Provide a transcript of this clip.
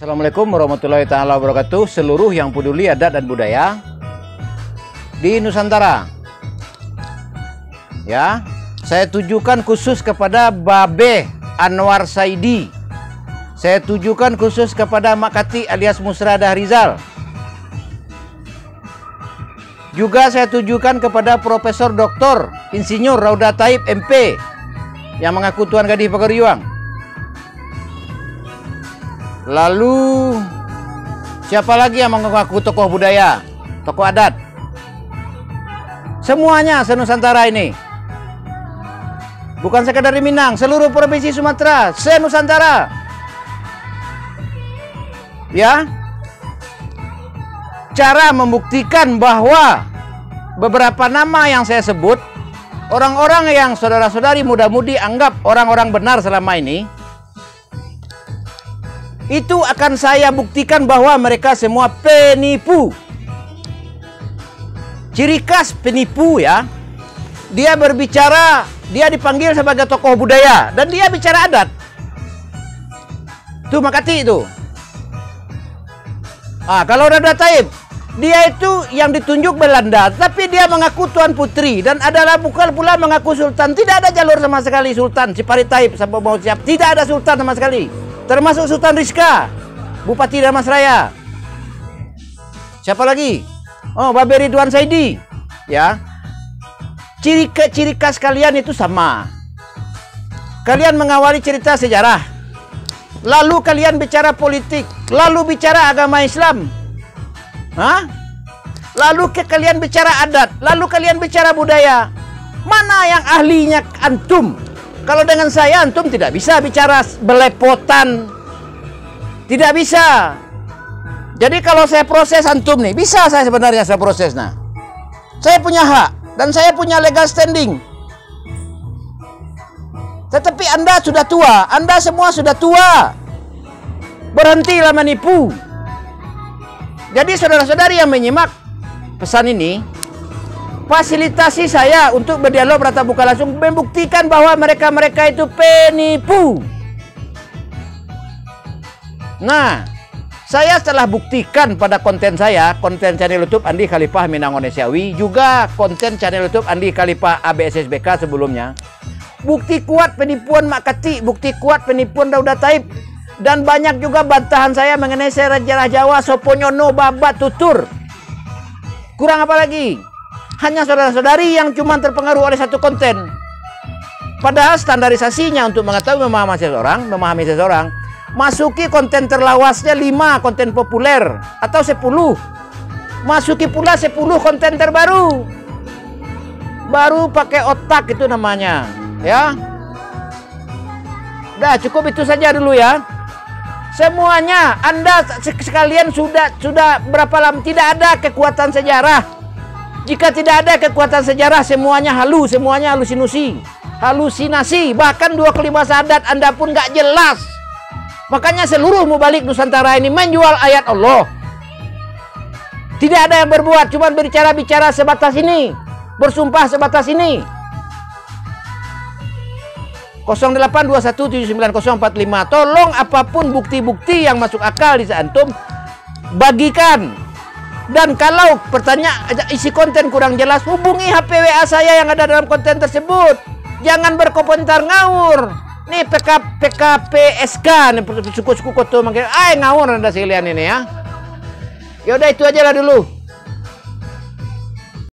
Assalamualaikum warahmatullahi taala wabarakatuh seluruh yang peduli adat dan budaya di Nusantara. Ya, saya tujukan khusus kepada Babe Anwar Saidi. Saya tujukan khusus kepada Makati alias Musrada Rizal. Juga saya tujukan kepada Profesor Dr. Insinyur Rauda Taib MP yang mengaku Tuan Gadis Pagariuang. Lalu siapa lagi yang mengaku tokoh budaya, tokoh adat? Semuanya senusantara ini. Bukan sekadar di Minang, seluruh provinsi Sumatera, senusantara. Ya. Cara membuktikan bahwa beberapa nama yang saya sebut orang-orang yang saudara-saudari muda-mudi anggap orang-orang benar selama ini itu akan saya buktikan bahwa mereka semua penipu. Ciri khas penipu ya, dia berbicara, dia dipanggil sebagai tokoh budaya dan dia bicara adat. Tuh Makati itu. Ah, kalau Rada Taib, dia itu yang ditunjuk Belanda, tapi dia mengaku Tuan Putri dan adalah bukan pula mengaku Sultan. Tidak ada jalur sama sekali Sultan, Cipari Taib sampai mau siap. Tidak ada Sultan sama sekali. Termasuk Sultan Rizka, Bupati Damas Raya. Siapa lagi? Oh, Babe Ridwan Saidi. Ya. Ciri ke ciri khas kalian itu sama. Kalian mengawali cerita sejarah. Lalu kalian bicara politik, lalu bicara agama Islam. Hah? Lalu ke kalian bicara adat, lalu kalian bicara budaya. Mana yang ahlinya antum? Kalau dengan saya antum tidak bisa bicara belepotan. Tidak bisa. Jadi kalau saya proses antum nih, bisa saya sebenarnya saya proses nah. Saya punya hak dan saya punya legal standing. Tetapi Anda sudah tua, Anda semua sudah tua. Berhentilah menipu. Jadi saudara-saudari yang menyimak pesan ini, fasilitasi saya untuk berdialog bertatap muka langsung membuktikan bahwa mereka-mereka itu penipu. Nah, saya telah buktikan pada konten saya, konten channel YouTube Andi Khalifah Minang Onesiawi, juga konten channel YouTube Andi Khalifah ABSSBK sebelumnya. Bukti kuat penipuan Makati, bukti kuat penipuan Dauda Taib, dan banyak juga bantahan saya mengenai sejarah Jawa, Soponyono, Babat, Tutur. Kurang apa lagi? Hanya saudara-saudari yang cuma terpengaruh oleh satu konten. Padahal standarisasinya untuk mengetahui memahami seseorang, memahami seseorang, masuki konten terlawasnya 5 konten populer atau 10 masuki pula 10 konten terbaru. Baru pakai otak itu namanya ya. Udah cukup itu saja dulu ya. Semuanya anda sekalian sudah sudah berapa lama tidak ada kekuatan sejarah jika tidak ada kekuatan sejarah semuanya halu semuanya halusinasi halusinasi bahkan dua kelima sadat anda pun gak jelas Makanya seluruh mubalik Nusantara ini menjual ayat Allah. Tidak ada yang berbuat, cuma berbicara-bicara sebatas ini. Bersumpah sebatas ini. 0821790045. Tolong apa pun bukti-bukti yang masuk akal di antum bagikan. Dan kalau pertanyaan isi konten kurang jelas, hubungi HP WA saya yang ada dalam konten tersebut. Jangan berkomentar ngawur. Nih PK, PKPSK nih suku-suku koto manggil, ay ngawur anda sekalian ini ya. Ya udah itu aja lah dulu.